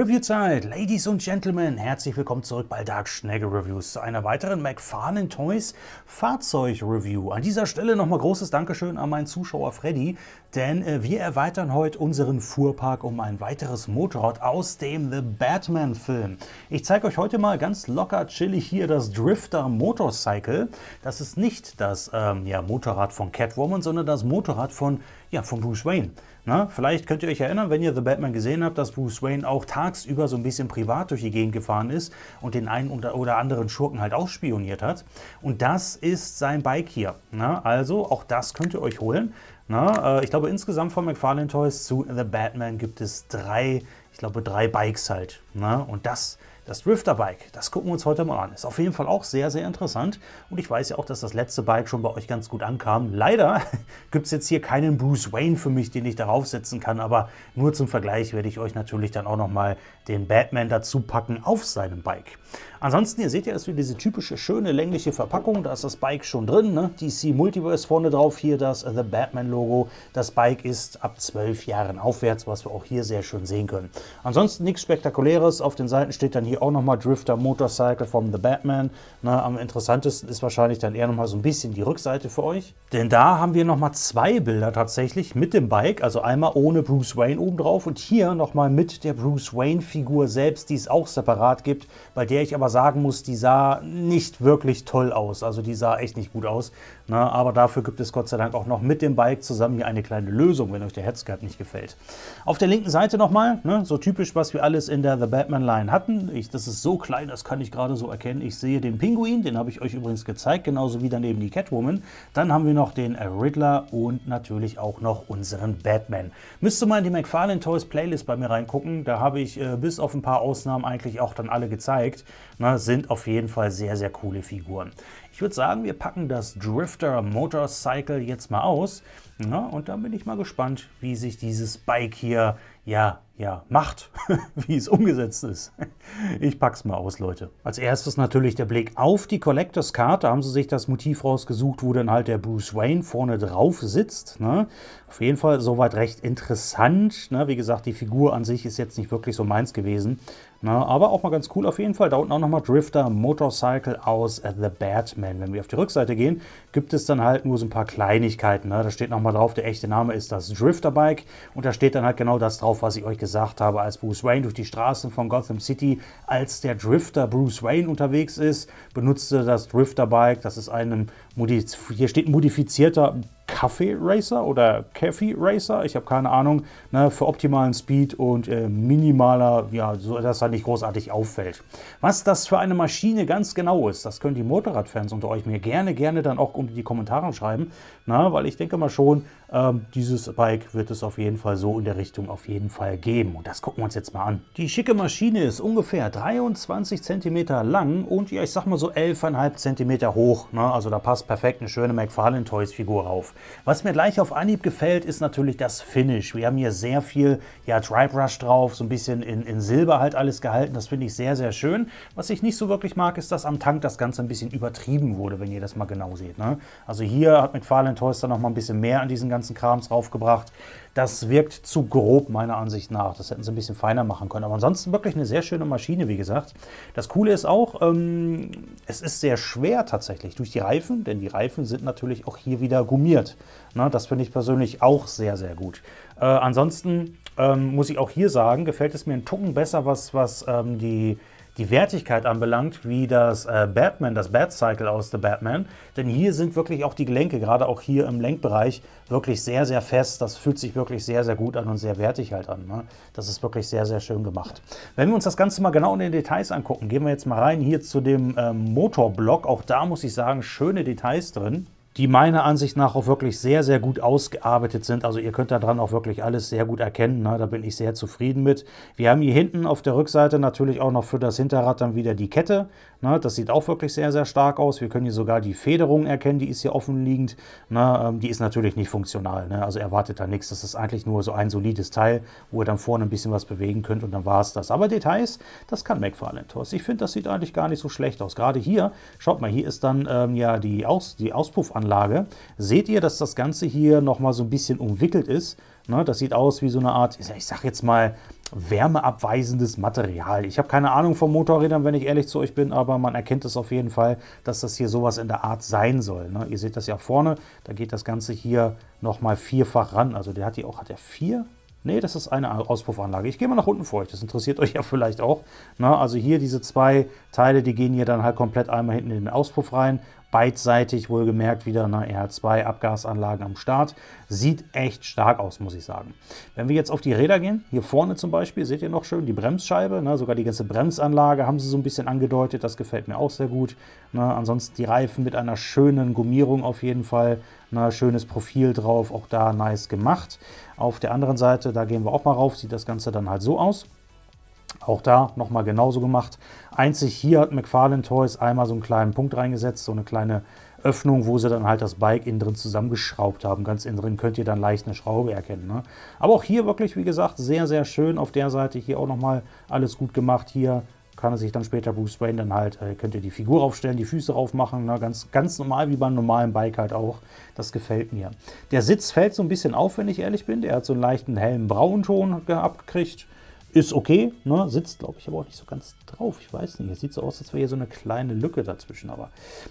Reviewzeit, Ladies und Gentlemen, herzlich willkommen zurück bei Dark Schnegge Reviews zu einer weiteren McFarlane Toys Fahrzeug-Review. An dieser Stelle nochmal großes Dankeschön an meinen Zuschauer Freddy, denn äh, wir erweitern heute unseren Fuhrpark um ein weiteres Motorrad aus dem The Batman-Film. Ich zeige euch heute mal ganz locker chillig hier das Drifter Motorcycle. Das ist nicht das ähm, ja, Motorrad von Catwoman, sondern das Motorrad von, ja, von Bruce Wayne. Na, vielleicht könnt ihr euch erinnern, wenn ihr The Batman gesehen habt, dass Bruce Wayne auch tagsüber so ein bisschen privat durch die Gegend gefahren ist und den einen oder anderen Schurken halt ausspioniert hat. Und das ist sein Bike hier. Na, also auch das könnt ihr euch holen. Na, äh, ich glaube, insgesamt von McFarlane Toys zu The Batman gibt es drei, ich glaube, drei Bikes halt. Na, und das das Drifter Bike, das gucken wir uns heute mal an. Ist auf jeden Fall auch sehr, sehr interessant. Und ich weiß ja auch, dass das letzte Bike schon bei euch ganz gut ankam. Leider gibt es jetzt hier keinen Bruce Wayne für mich, den ich darauf setzen kann. Aber nur zum Vergleich werde ich euch natürlich dann auch nochmal den Batman dazu packen auf seinem Bike. Ansonsten, ihr seht ja, ist wie diese typische schöne längliche Verpackung. Da ist das Bike schon drin. Ne? DC Multiverse vorne drauf. Hier das The Batman Logo. Das Bike ist ab 12 Jahren aufwärts, was wir auch hier sehr schön sehen können. Ansonsten nichts Spektakuläres. Auf den Seiten steht dann hier auch nochmal Drifter Motorcycle vom The Batman. Na, am interessantesten ist wahrscheinlich dann eher nochmal so ein bisschen die Rückseite für euch. Denn da haben wir nochmal zwei Bilder tatsächlich mit dem Bike. Also einmal ohne Bruce Wayne oben drauf und hier nochmal mit der Bruce Wayne Figur selbst, die es auch separat gibt, bei der ich aber sagen muss, die sah nicht wirklich toll aus. Also die sah echt nicht gut aus. Na, ne? aber dafür gibt es Gott sei Dank auch noch mit dem Bike zusammen hier eine kleine Lösung, wenn euch der Headscard nicht gefällt. Auf der linken Seite nochmal, ne, so typisch, was wir alles in der The Batman Line hatten. Ich, das ist so klein, das kann ich gerade so erkennen. Ich sehe den Pinguin, den habe ich euch übrigens gezeigt, genauso wie daneben die Catwoman. Dann haben wir noch den Riddler und natürlich auch noch unseren Batman. Müsste mal in die McFarlane Toys Playlist bei mir reingucken. Da habe ich äh, bis auf ein paar Ausnahmen eigentlich auch dann alle gezeigt. Na, sind auf jeden Fall sehr, sehr coole Figuren. Ich würde sagen, wir packen das Drifter Motorcycle jetzt mal aus. Na, und dann bin ich mal gespannt, wie sich dieses Bike hier ja, ja, macht, wie es umgesetzt ist. Ich pack's mal aus, Leute. Als erstes natürlich der Blick auf die Collectors Card. Da haben sie sich das Motiv rausgesucht, wo dann halt der Bruce Wayne vorne drauf sitzt. Ne? Auf jeden Fall soweit recht interessant. Ne? Wie gesagt, die Figur an sich ist jetzt nicht wirklich so meins gewesen. Ne? Aber auch mal ganz cool auf jeden Fall. Da unten auch nochmal Drifter Motorcycle aus The Batman. Wenn wir auf die Rückseite gehen, gibt es dann halt nur so ein paar Kleinigkeiten. Ne? Da steht nochmal drauf, der echte Name ist das Drifter Bike. Und da steht dann halt genau das drauf, was ich euch gesagt habe, als Bruce Wayne durch die Straßen von Gotham City, als der Drifter Bruce Wayne unterwegs ist, benutzte das Drifter Bike. Das ist ein, hier steht modifizierter Kaffee Racer oder Cafe Racer, ich habe keine Ahnung, ne, für optimalen Speed und äh, minimaler, ja, so dass er nicht großartig auffällt. Was das für eine Maschine ganz genau ist, das können die Motorradfans unter euch mir gerne, gerne dann auch unter die Kommentare schreiben, na, weil ich denke mal schon, ähm, dieses Bike wird es auf jeden Fall so in der Richtung auf jeden Fall geben. Und das gucken wir uns jetzt mal an. Die schicke Maschine ist ungefähr 23 cm lang und ja, ich sag mal so 11,5 cm hoch. Ne? Also da passt perfekt eine schöne McFarlane Toys Figur rauf. Was mir gleich auf Anhieb gefällt, ist natürlich das Finish. Wir haben hier sehr viel ja, Dry Brush drauf, so ein bisschen in, in Silber halt alles gehalten. Das finde ich sehr, sehr schön. Was ich nicht so wirklich mag, ist, dass am Tank das Ganze ein bisschen übertrieben wurde, wenn ihr das mal genau seht. Ne? Also hier hat McFarlane Toys dann noch mal ein bisschen mehr an diesen ganzen ganzen Krams draufgebracht. Das wirkt zu grob meiner Ansicht nach. Das hätten sie ein bisschen feiner machen können. Aber ansonsten wirklich eine sehr schöne Maschine, wie gesagt. Das Coole ist auch, ähm, es ist sehr schwer tatsächlich durch die Reifen, denn die Reifen sind natürlich auch hier wieder gummiert. Na, das finde ich persönlich auch sehr, sehr gut. Äh, ansonsten ähm, muss ich auch hier sagen, gefällt es mir ein Tucken besser, was, was ähm, die die Wertigkeit anbelangt, wie das äh, Batman, das Batcycle aus The Batman. Denn hier sind wirklich auch die Gelenke, gerade auch hier im Lenkbereich, wirklich sehr, sehr fest. Das fühlt sich wirklich sehr, sehr gut an und sehr wertig halt an. Ne? Das ist wirklich sehr, sehr schön gemacht. Wenn wir uns das Ganze mal genau in den Details angucken, gehen wir jetzt mal rein hier zu dem ähm, Motorblock. Auch da muss ich sagen, schöne Details drin die meiner Ansicht nach auch wirklich sehr, sehr gut ausgearbeitet sind. Also ihr könnt daran auch wirklich alles sehr gut erkennen. Ne? Da bin ich sehr zufrieden mit. Wir haben hier hinten auf der Rückseite natürlich auch noch für das Hinterrad dann wieder die Kette. Ne? Das sieht auch wirklich sehr, sehr stark aus. Wir können hier sogar die Federung erkennen, die ist hier offen liegend. Ne? Ähm, die ist natürlich nicht funktional. Ne? Also erwartet da nichts. Das ist eigentlich nur so ein solides Teil, wo ihr dann vorne ein bisschen was bewegen könnt und dann war es das. Aber Details, das kann McFarlane Toys. Ich finde, das sieht eigentlich gar nicht so schlecht aus. Gerade hier, schaut mal, hier ist dann ähm, ja die, Aus, die Auspuffanlage Anlage, seht ihr, dass das Ganze hier nochmal so ein bisschen umwickelt ist. Ne, das sieht aus wie so eine Art, ich sag jetzt mal, wärmeabweisendes Material. Ich habe keine Ahnung von Motorrädern, wenn ich ehrlich zu euch bin, aber man erkennt es auf jeden Fall, dass das hier sowas in der Art sein soll. Ne? Ihr seht das ja vorne, da geht das Ganze hier nochmal vierfach ran. Also der hat die auch, hat er vier? Ne, das ist eine Auspuffanlage. Ich gehe mal nach unten vor euch, das interessiert euch ja vielleicht auch. Na, also hier diese zwei Teile, die gehen hier dann halt komplett einmal hinten in den Auspuff rein beidseitig wohlgemerkt wieder eine R2-Abgasanlagen am Start. Sieht echt stark aus, muss ich sagen. Wenn wir jetzt auf die Räder gehen, hier vorne zum Beispiel, seht ihr noch schön die Bremsscheibe, ne, sogar die ganze Bremsanlage haben sie so ein bisschen angedeutet, das gefällt mir auch sehr gut. Ne, ansonsten die Reifen mit einer schönen Gummierung auf jeden Fall, ne, schönes Profil drauf, auch da nice gemacht. Auf der anderen Seite, da gehen wir auch mal rauf, sieht das Ganze dann halt so aus. Auch da nochmal genauso gemacht. Einzig hier hat McFarlane Toys einmal so einen kleinen Punkt reingesetzt, so eine kleine Öffnung, wo sie dann halt das Bike innen drin zusammengeschraubt haben. Ganz innen drin könnt ihr dann leicht eine Schraube erkennen. Ne? Aber auch hier wirklich, wie gesagt, sehr, sehr schön. Auf der Seite hier auch nochmal alles gut gemacht. Hier kann er sich dann später Bruce Wayne dann halt, äh, könnt ihr die Figur aufstellen, die Füße aufmachen, ne? ganz, ganz normal wie beim normalen Bike halt auch. Das gefällt mir. Der Sitz fällt so ein bisschen auf, wenn ich ehrlich bin. Der hat so einen leichten hellen Braunton abgekriegt. Ist okay, ne? sitzt glaube ich aber auch nicht so ganz drauf. Ich weiß nicht, es sieht so aus, als wäre hier so eine kleine Lücke dazwischen, aber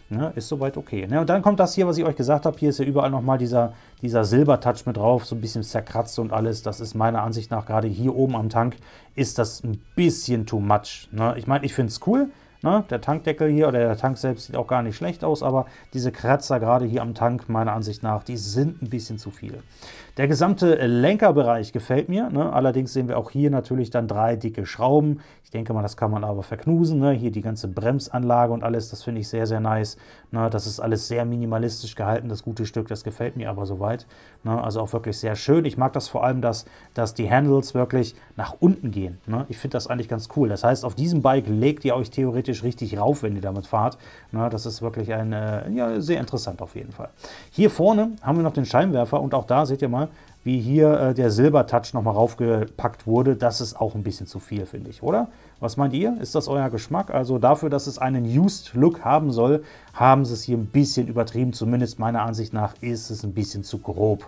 ne? ist soweit okay. Ne? Und dann kommt das hier, was ich euch gesagt habe. Hier ist ja überall nochmal dieser, dieser Silbertouch mit drauf, so ein bisschen zerkratzt und alles. Das ist meiner Ansicht nach, gerade hier oben am Tank, ist das ein bisschen too much. Ne? Ich meine, ich finde es cool, Ne? Der Tankdeckel hier oder der Tank selbst sieht auch gar nicht schlecht aus, aber diese Kratzer gerade hier am Tank, meiner Ansicht nach, die sind ein bisschen zu viel. Der gesamte Lenkerbereich gefällt mir. Ne? Allerdings sehen wir auch hier natürlich dann drei dicke Schrauben. Ich denke mal, das kann man aber verknusen. Ne? Hier die ganze Bremsanlage und alles, das finde ich sehr, sehr nice. Ne? Das ist alles sehr minimalistisch gehalten, das gute Stück. Das gefällt mir aber soweit. Ne? Also auch wirklich sehr schön. Ich mag das vor allem, dass, dass die Handles wirklich nach unten gehen. Ne? Ich finde das eigentlich ganz cool. Das heißt, auf diesem Bike legt ihr euch theoretisch richtig rauf, wenn ihr damit fahrt. Ne? Das ist wirklich ein, äh, ja, sehr interessant auf jeden Fall. Hier vorne haben wir noch den Scheinwerfer und auch da seht ihr mal, wie hier äh, der Silbertouch nochmal raufgepackt wurde, das ist auch ein bisschen zu viel, finde ich, oder? Was meint ihr? Ist das euer Geschmack? Also dafür, dass es einen Used Look haben soll, haben sie es hier ein bisschen übertrieben. Zumindest meiner Ansicht nach ist es ein bisschen zu grob.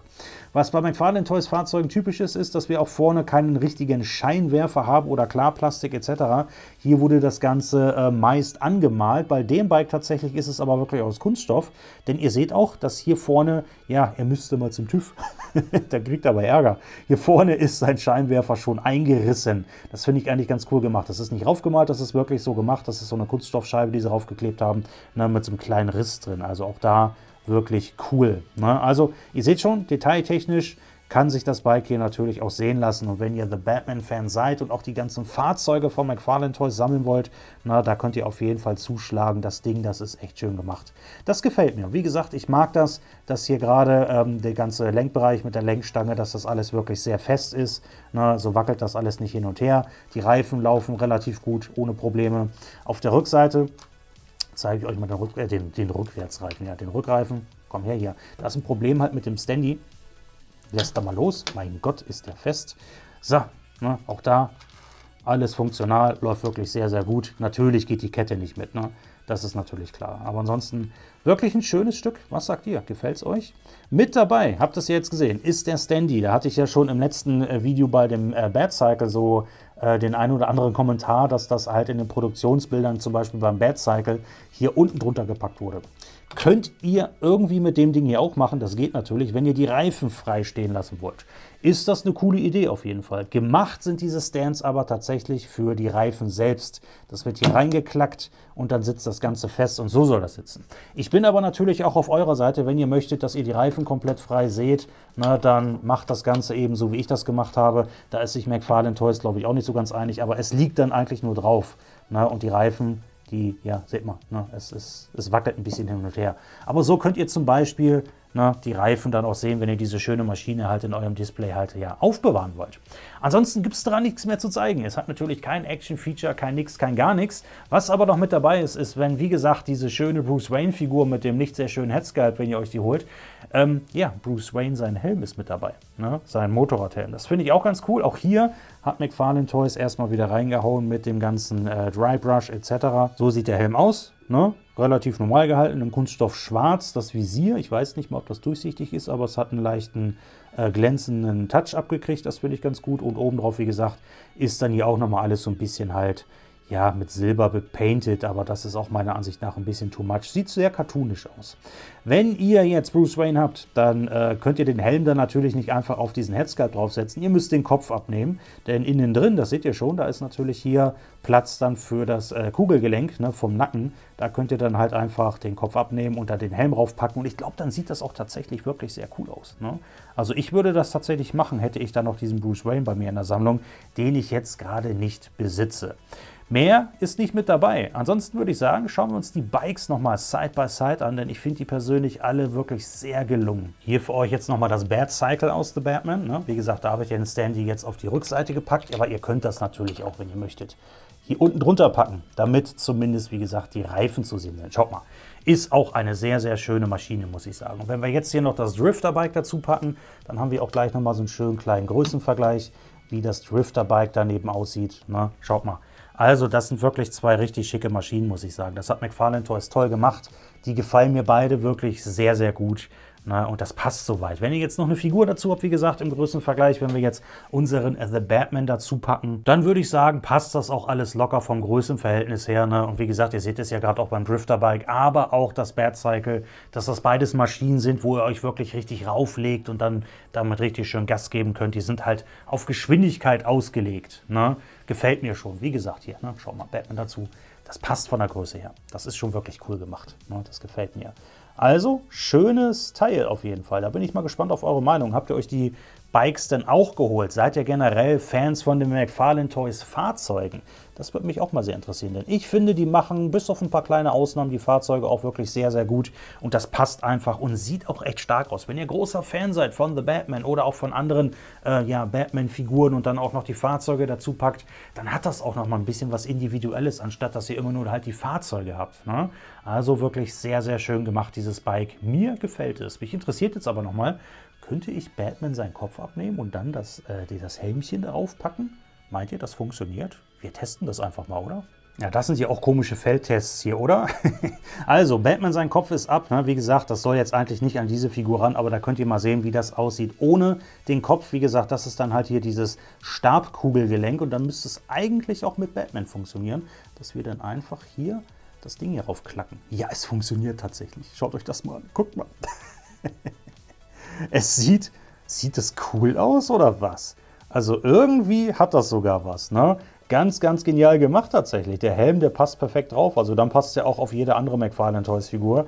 Was bei McFarlane Toys Fahrzeugen typisch ist, ist, dass wir auch vorne keinen richtigen Scheinwerfer haben oder Klarplastik etc. Hier wurde das Ganze äh, meist angemalt. Bei dem Bike tatsächlich ist es aber wirklich aus Kunststoff. Denn ihr seht auch, dass hier vorne, ja, er müsste mal zum TÜV. da kriegt er aber Ärger. Hier vorne ist sein Scheinwerfer schon eingerissen. Das finde ich eigentlich ganz cool gemacht. Das ist nicht raufgemalt, das ist wirklich so gemacht. Das ist so eine Kunststoffscheibe, die sie raufgeklebt haben, ne, mit so einem kleinen Riss drin. Also auch da wirklich cool. Ne? Also ihr seht schon, detailtechnisch kann sich das Bike hier natürlich auch sehen lassen. Und wenn ihr The Batman-Fan seid und auch die ganzen Fahrzeuge von McFarlane Toys sammeln wollt, na, da könnt ihr auf jeden Fall zuschlagen. Das Ding, das ist echt schön gemacht. Das gefällt mir. Wie gesagt, ich mag das, dass hier gerade ähm, der ganze Lenkbereich mit der Lenkstange, dass das alles wirklich sehr fest ist. Na, so wackelt das alles nicht hin und her. Die Reifen laufen relativ gut, ohne Probleme. Auf der Rückseite zeige ich euch mal den, Rück äh, den, den Rückwärtsreifen, ja, den Rückreifen. Komm her hier. Da ist ein Problem halt mit dem Standy. Lässt da mal los. Mein Gott, ist der fest. So, ne, auch da alles funktional, läuft wirklich sehr, sehr gut. Natürlich geht die Kette nicht mit, ne? Das ist natürlich klar. Aber ansonsten wirklich ein schönes Stück. Was sagt ihr? Gefällt es euch? Mit dabei, habt ihr es jetzt gesehen, ist der Standy. Da hatte ich ja schon im letzten äh, Video bei dem äh, Bad Cycle so äh, den einen oder anderen Kommentar, dass das halt in den Produktionsbildern, zum Beispiel beim Bad Cycle, hier unten drunter gepackt wurde. Könnt ihr irgendwie mit dem Ding hier auch machen. Das geht natürlich, wenn ihr die Reifen frei stehen lassen wollt. Ist das eine coole Idee auf jeden Fall. Gemacht sind diese Stands aber tatsächlich für die Reifen selbst. Das wird hier reingeklackt und dann sitzt das Ganze fest und so soll das sitzen. Ich bin aber natürlich auch auf eurer Seite. Wenn ihr möchtet, dass ihr die Reifen komplett frei seht, na, dann macht das Ganze eben so, wie ich das gemacht habe. Da ist sich McFarlane Toys, glaube ich, auch nicht so ganz einig, aber es liegt dann eigentlich nur drauf. Na, und die Reifen die, ja, seht mal, ne, es, es, es wackelt ein bisschen hin und her. Aber so könnt ihr zum Beispiel ne, die Reifen dann auch sehen, wenn ihr diese schöne Maschine halt in eurem Display halt ja aufbewahren wollt. Ansonsten gibt es daran nichts mehr zu zeigen. Es hat natürlich kein Action-Feature, kein nix, kein gar nichts. Was aber noch mit dabei ist, ist, wenn, wie gesagt, diese schöne Bruce Wayne-Figur mit dem nicht sehr schönen Headsculpt, wenn ihr euch die holt, ähm, ja, Bruce Wayne, sein Helm ist mit dabei, ne? sein Motorradhelm. Das finde ich auch ganz cool. Auch hier hat McFarlane Toys erstmal wieder reingehauen mit dem ganzen äh, Dry etc. So sieht der Helm aus. Ne? relativ normal gehalten, in Kunststoff schwarz. Das Visier, ich weiß nicht mal, ob das durchsichtig ist, aber es hat einen leichten äh, glänzenden Touch abgekriegt. Das finde ich ganz gut. Und obendrauf, wie gesagt, ist dann hier auch nochmal alles so ein bisschen halt ja, mit Silber bepainted, aber das ist auch meiner Ansicht nach ein bisschen too much. Sieht sehr cartoonisch aus. Wenn ihr jetzt Bruce Wayne habt, dann äh, könnt ihr den Helm dann natürlich nicht einfach auf diesen Headsculpt draufsetzen. Ihr müsst den Kopf abnehmen, denn innen drin, das seht ihr schon, da ist natürlich hier Platz dann für das äh, Kugelgelenk ne, vom Nacken. Da könnt ihr dann halt einfach den Kopf abnehmen und da den Helm draufpacken und ich glaube, dann sieht das auch tatsächlich wirklich sehr cool aus. Ne? Also ich würde das tatsächlich machen, hätte ich dann noch diesen Bruce Wayne bei mir in der Sammlung, den ich jetzt gerade nicht besitze. Mehr ist nicht mit dabei. Ansonsten würde ich sagen, schauen wir uns die Bikes nochmal Side by Side an, denn ich finde die persönlich alle wirklich sehr gelungen. Hier für euch jetzt nochmal das Bad Cycle aus The Batman. Ne? Wie gesagt, da habe ich den Standy jetzt auf die Rückseite gepackt, aber ihr könnt das natürlich auch, wenn ihr möchtet, hier unten drunter packen, damit zumindest, wie gesagt, die Reifen zu sehen sind. Schaut mal, ist auch eine sehr, sehr schöne Maschine, muss ich sagen. Und wenn wir jetzt hier noch das Drifter-Bike dazu packen, dann haben wir auch gleich nochmal so einen schönen kleinen Größenvergleich, wie das Drifter-Bike daneben aussieht. Ne? Schaut mal, also das sind wirklich zwei richtig schicke Maschinen, muss ich sagen. Das hat McFarlane Toys toll gemacht. Die gefallen mir beide wirklich sehr, sehr gut. Na, und das passt soweit. Wenn ihr jetzt noch eine Figur dazu habt, wie gesagt, im größten Vergleich, wenn wir jetzt unseren The Batman dazu packen, dann würde ich sagen, passt das auch alles locker vom Größenverhältnis her. Ne? Und wie gesagt, ihr seht es ja gerade auch beim Drifterbike, aber auch das Bat Cycle, dass das beides Maschinen sind, wo ihr euch wirklich richtig rauflegt und dann damit richtig schön Gas geben könnt. Die sind halt auf Geschwindigkeit ausgelegt. Ne? Gefällt mir schon. Wie gesagt, hier, ne? schaut mal, Batman dazu. Das passt von der Größe her. Das ist schon wirklich cool gemacht. Ne? Das gefällt mir. Also, schönes Teil auf jeden Fall. Da bin ich mal gespannt auf eure Meinung. Habt ihr euch die Bikes denn auch geholt? Seid ihr generell Fans von den McFarlane Toys Fahrzeugen? Das würde mich auch mal sehr interessieren, denn ich finde, die machen bis auf ein paar kleine Ausnahmen die Fahrzeuge auch wirklich sehr, sehr gut und das passt einfach und sieht auch echt stark aus. Wenn ihr großer Fan seid von The Batman oder auch von anderen äh, ja, Batman-Figuren und dann auch noch die Fahrzeuge dazu packt, dann hat das auch noch mal ein bisschen was Individuelles, anstatt dass ihr immer nur halt die Fahrzeuge habt. Ne? Also wirklich sehr, sehr schön gemacht, dieses Bike. Mir gefällt es. Mich interessiert jetzt aber noch mal, könnte ich Batman seinen Kopf abnehmen und dann das, äh, das Helmchen darauf packen? Meint ihr, das funktioniert? Wir testen das einfach mal, oder? Ja, das sind ja auch komische Feldtests hier, oder? also, Batman, sein Kopf ist ab. Ne? Wie gesagt, das soll jetzt eigentlich nicht an diese Figur ran, aber da könnt ihr mal sehen, wie das aussieht ohne den Kopf. Wie gesagt, das ist dann halt hier dieses Stabkugelgelenk und dann müsste es eigentlich auch mit Batman funktionieren, dass wir dann einfach hier das Ding hier raufklacken. Ja, es funktioniert tatsächlich. Schaut euch das mal an. Guckt mal. es sieht, sieht es cool aus oder was? Also irgendwie hat das sogar was, ne? Ganz, ganz genial gemacht tatsächlich. Der Helm, der passt perfekt drauf. Also dann passt er auch auf jede andere McFarlane Toys Figur.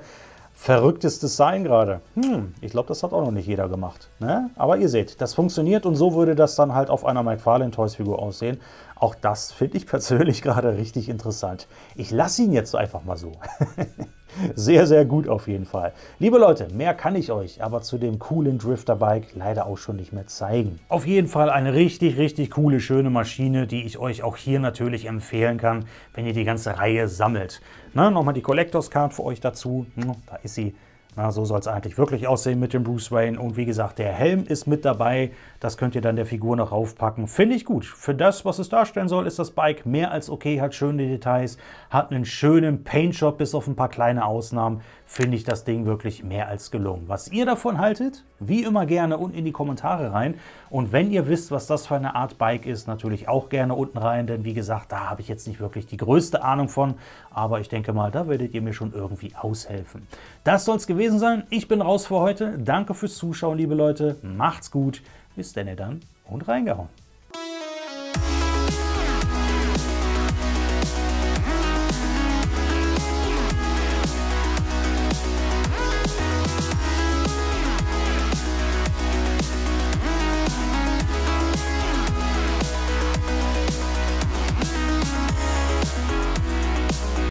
Verrücktes Design gerade. Hm, ich glaube, das hat auch noch nicht jeder gemacht. Ne? Aber ihr seht, das funktioniert und so würde das dann halt auf einer McFarlane Toys Figur aussehen. Auch das finde ich persönlich gerade richtig interessant. Ich lasse ihn jetzt einfach mal so. Sehr, sehr gut auf jeden Fall. Liebe Leute, mehr kann ich euch aber zu dem coolen Drifter-Bike leider auch schon nicht mehr zeigen. Auf jeden Fall eine richtig, richtig coole, schöne Maschine, die ich euch auch hier natürlich empfehlen kann, wenn ihr die ganze Reihe sammelt. Na, nochmal die Collectors Card für euch dazu. Hm, da ist sie. Na, so soll es eigentlich wirklich aussehen mit dem Bruce Wayne. Und wie gesagt, der Helm ist mit dabei. Das könnt ihr dann der Figur noch raufpacken. Finde ich gut. Für das, was es darstellen soll, ist das Bike mehr als okay. Hat schöne Details, hat einen schönen Paintjob bis auf ein paar kleine Ausnahmen. Finde ich das Ding wirklich mehr als gelungen. Was ihr davon haltet, wie immer gerne unten in die Kommentare rein. Und wenn ihr wisst, was das für eine Art Bike ist, natürlich auch gerne unten rein. Denn wie gesagt, da habe ich jetzt nicht wirklich die größte Ahnung von. Aber ich denke mal, da werdet ihr mir schon irgendwie aushelfen. Das soll es gewesen sein. Ich bin raus für heute. Danke fürs Zuschauen, liebe Leute. Macht's gut. Bis denn dann und reingehauen.